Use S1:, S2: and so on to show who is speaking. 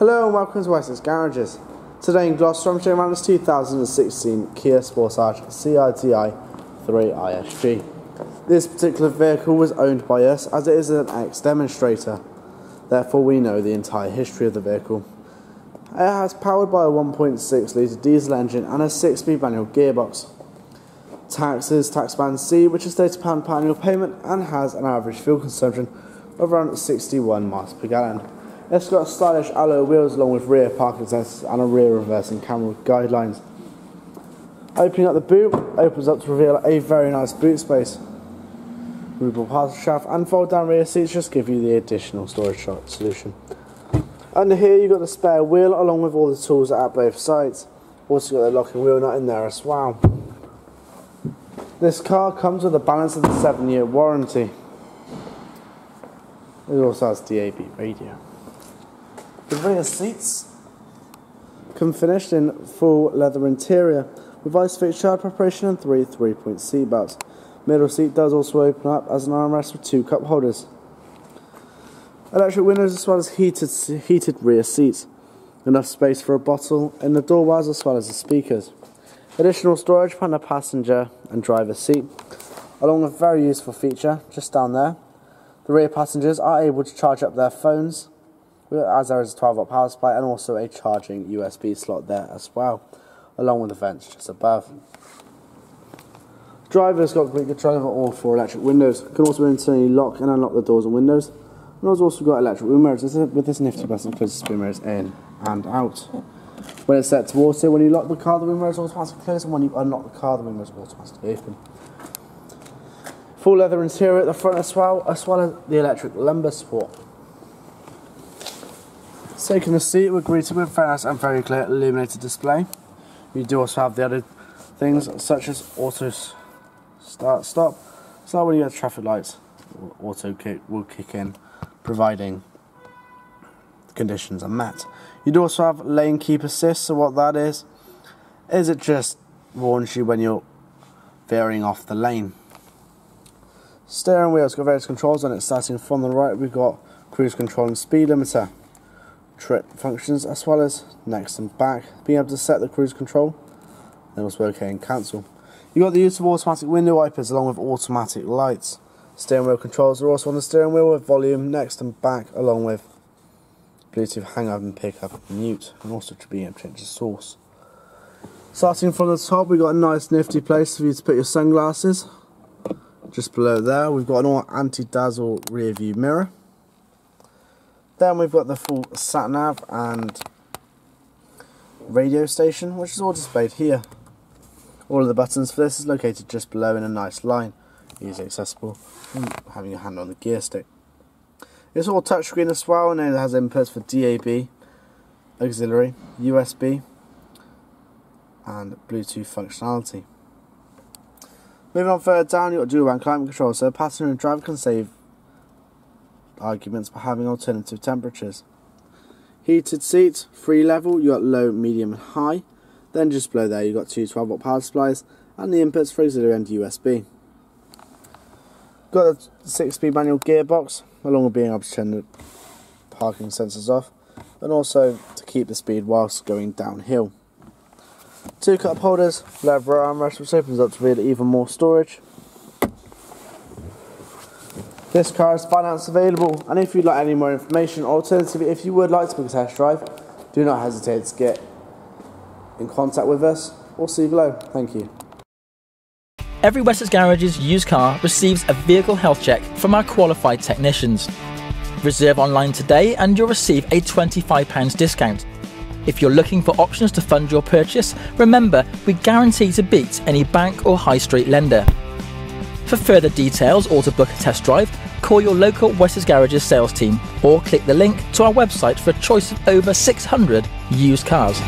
S1: Hello and welcome to Wessex Garages. Today in Gloucester I'm showing around this 2016 Kia Sportage CRDI 3 ISG. This particular vehicle was owned by us as it is an ex-demonstrator. Therefore we know the entire history of the vehicle. It has powered by a 1.6 litre diesel engine and a 6-speed manual gearbox. Taxes tax band C which is £30 per annual payment and has an average fuel consumption of around 61 miles per gallon. It's got stylish alloy wheels along with rear parking sensors and a rear reversing camera with guidelines. Opening up the boot opens up to reveal a very nice boot space. Removable parcel shaft and fold down rear seats just give you the additional storage solution. Under here you've got the spare wheel along with all the tools at both sides. Also got the locking wheel nut in there as well. This car comes with a balance of the 7 year warranty. It also has DAB radio. Rear seats come finished in full leather interior with ISOFIX child preparation and three three-point seat belts. Middle seat does also open up as an armrest with two cup holders. Electric windows as well as heated heated rear seats. Enough space for a bottle in the doorways as well as the speakers. Additional storage for the passenger and driver seat, along with a very useful feature just down there. The rear passengers are able to charge up their phones as there is a 12 volt power supply and also a charging USB slot there as well, along with the vents just above. Driver's got complete control over all four electric windows. Can also internally lock and unlock the doors and windows. And it's also got electric room mirrors with this nifty button closes screen mirrors in and out. When it's set to auto, when you lock the car, the room mirrors automatically close, and when you unlock the car, the room mirrors automatically open. Full leather interior at the front as well, as well as the electric lumbar support. Taking a seat, we're greeted with very nice and very clear illuminated display. We do also have the other things such as auto start stop. So when you get traffic lights, auto kick will kick in, providing conditions are met. You do also have lane keep assist. So what that is, is it just warns you when you're veering off the lane. Steering wheel's got various controls on it. Starting from the right, we've got cruise control and speed limiter trip functions as well as next and back, being able to set the cruise control, then also OK and cancel. You've got the use of automatic window wipers along with automatic lights. Steering wheel controls are also on the steering wheel with volume, next and back, along with Bluetooth hang up and pick up and mute, and also to be able to change the source. Starting from the top, we've got a nice nifty place for you to put your sunglasses. Just below there, we've got an anti-dazzle rear view mirror. Then we've got the full sat nav and radio station, which is all displayed here. All of the buttons for this is located just below in a nice line, easily accessible having your hand on the gear stick. It's all touchscreen as well, and it has inputs for DAB, auxiliary, USB, and Bluetooth functionality. Moving on further down, you've got dual band climate control, so passenger and driver can save arguments for having alternative temperatures. Heated seats, free level, you got low, medium, and high. Then just below there, you got two 12 volt power supplies and the inputs for auxiliary and USB. Got a 6 speed manual gearbox, along with being able to turn the parking sensors off, and also to keep the speed whilst going downhill. Two cup holders, leather armrest which opens up to read even more storage, this car is finance available, and if you'd like any more information, or alternatively, if you would like to book a test drive, do not hesitate to get in contact with us or see below. Thank you.
S2: Every Wessex Garages used car receives a vehicle health check from our qualified technicians. Reserve online today and you'll receive a £25 discount. If you're looking for options to fund your purchase, remember we guarantee to beat any bank or high street lender. For further details or to book a test drive, call your local Wessex Garages sales team or click the link to our website for a choice of over 600 used cars.